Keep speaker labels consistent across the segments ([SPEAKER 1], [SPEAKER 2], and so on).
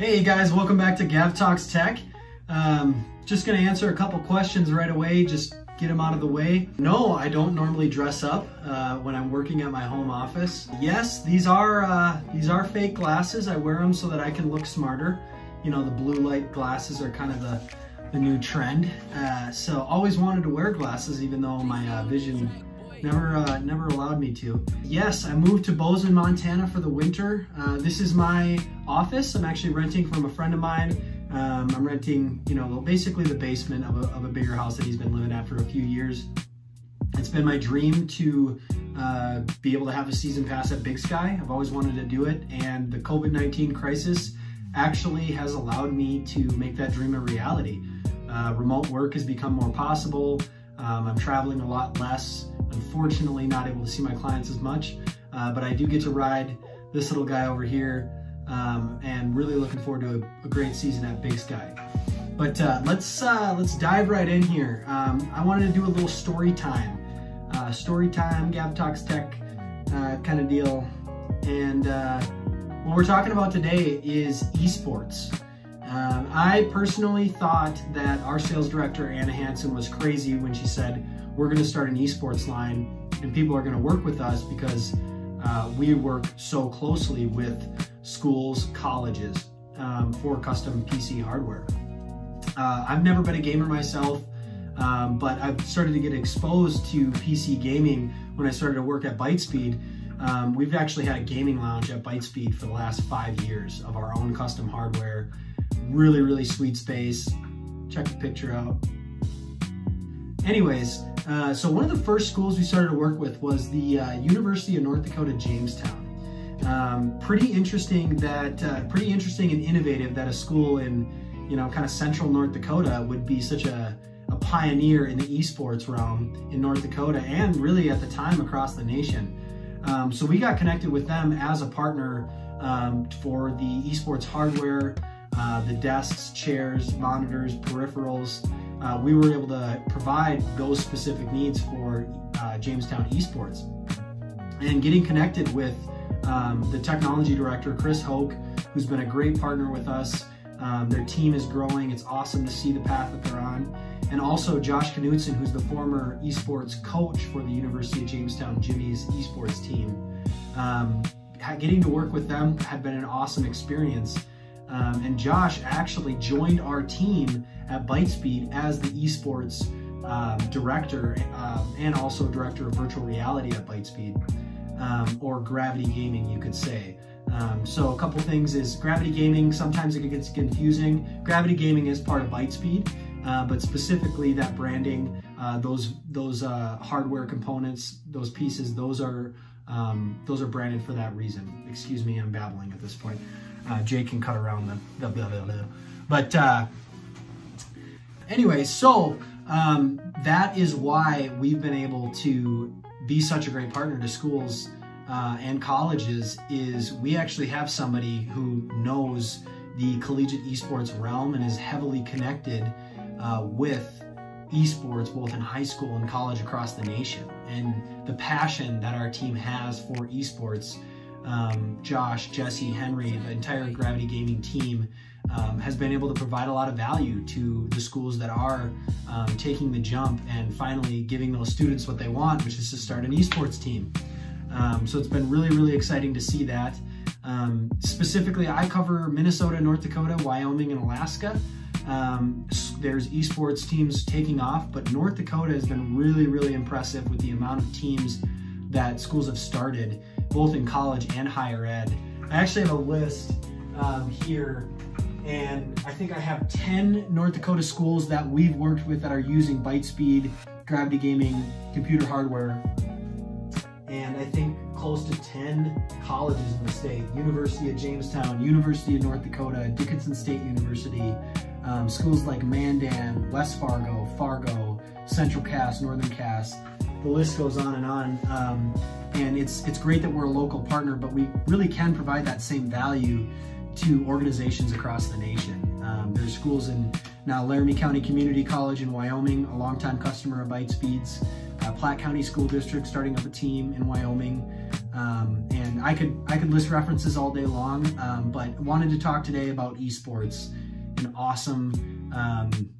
[SPEAKER 1] Hey guys, welcome back to Gav Talks Tech. Um, just gonna answer a couple questions right away, just get them out of the way. No, I don't normally dress up uh, when I'm working at my home office. Yes, these are uh, these are fake glasses. I wear them so that I can look smarter. You know, the blue light glasses are kind of the, the new trend. Uh, so always wanted to wear glasses even though my uh, vision never uh, never allowed me to. Yes, I moved to Bozeman, Montana for the winter. Uh, this is my office. I'm actually renting from a friend of mine. Um, I'm renting, you know, basically the basement of a, of a bigger house that he's been living at for a few years. It's been my dream to uh, be able to have a season pass at Big Sky. I've always wanted to do it, and the COVID-19 crisis actually has allowed me to make that dream a reality. Uh, remote work has become more possible. Um, I'm traveling a lot less. Unfortunately, not able to see my clients as much, uh, but I do get to ride this little guy over here um, and really looking forward to a, a, great season at Big Sky. But uh, let's uh, let's dive right in here. Um, I wanted to do a little story time, uh, story time, Gav Talks Tech uh, kind of deal. And uh, what we're talking about today is esports. Um, I personally thought that our sales director, Anna Hansen, was crazy when she said, we're going to start an esports line and people are going to work with us because uh, we work so closely with schools, colleges um, for custom PC hardware. Uh, I've never been a gamer myself, um, but I've started to get exposed to PC gaming when I started to work at Bytespeed. Um, we've actually had a gaming lounge at Bytespeed for the last five years of our own custom hardware. Really, really sweet space. Check the picture out. Anyways, uh, so one of the first schools we started to work with was the uh, University of North Dakota Jamestown. Um, pretty interesting that, uh, pretty interesting and innovative that a school in, you know, kind of central North Dakota would be such a, a pioneer in the esports realm in North Dakota and really at the time across the nation. Um, so we got connected with them as a partner um, for the esports hardware, uh, the desks, chairs, monitors, peripherals, uh, we were able to provide those specific needs for uh, Jamestown Esports. And getting connected with um, the technology director, Chris Hoke, who's been a great partner with us. Um, their team is growing. It's awesome to see the path that they're on. And also Josh Knutson, who's the former esports coach for the University of Jamestown Jimmies esports team. Um, getting to work with them had been an awesome experience. Um, and Josh actually joined our team at Bytespeed as the esports um, director um, and also director of virtual reality at Bytespeed, um, or Gravity Gaming, you could say. Um, so a couple things is Gravity Gaming, sometimes it gets confusing. Gravity Gaming is part of Bytespeed, uh, but specifically that branding, uh, those those uh, hardware components, those pieces, those are um, those are branded for that reason. Excuse me, I'm babbling at this point. Uh, Jay can cut around the, the blah, blah, blah. But uh, anyway, so um, that is why we've been able to be such a great partner to schools uh, and colleges is we actually have somebody who knows the collegiate esports realm and is heavily connected uh, with esports both in high school and college across the nation. And the passion that our team has for esports um, Josh, Jesse, Henry, the entire Gravity Gaming team um, has been able to provide a lot of value to the schools that are um, taking the jump and finally giving those students what they want, which is to start an esports team. Um, so it's been really, really exciting to see that. Um, specifically, I cover Minnesota, North Dakota, Wyoming, and Alaska. Um, there's esports teams taking off, but North Dakota has been really, really impressive with the amount of teams that schools have started both in college and higher ed. I actually have a list um, here and I think I have 10 North Dakota schools that we've worked with that are using Bytespeed, Gravity Gaming, computer hardware, and I think close to 10 colleges in the state. University of Jamestown, University of North Dakota, Dickinson State University, um, schools like Mandan, West Fargo, Fargo, Central Cass, Northern Cass, the list goes on and on. Um, and it's, it's great that we're a local partner, but we really can provide that same value to organizations across the nation. Um, there's schools in Now, Laramie County Community College in Wyoming, a longtime customer of Bytespeeds. Uh, Platte County School District starting up a team in Wyoming. Um, and I could I could list references all day long, um, but wanted to talk today about esports, an awesome um,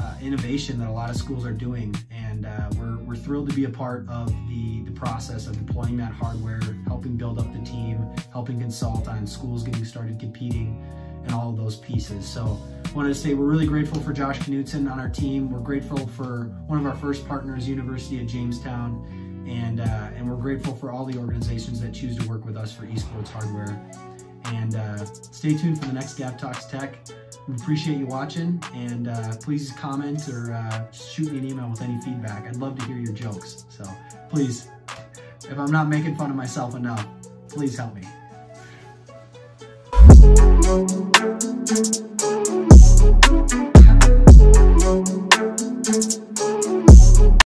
[SPEAKER 1] uh, innovation that a lot of schools are doing, and uh, we're, we're thrilled to be a part of the, the process of deploying that hardware, helping build up the team, helping consult on schools getting started competing, and all of those pieces. So I wanted to say we're really grateful for Josh Knutson on our team. We're grateful for one of our first partners, University of Jamestown, and, uh, and we're grateful for all the organizations that choose to work with us for esports hardware. And uh, stay tuned for the next Gav Talks Tech. We appreciate you watching, and uh, please comment or uh, shoot me an email with any feedback. I'd love to hear your jokes. So please, if I'm not making fun of myself enough, please help me.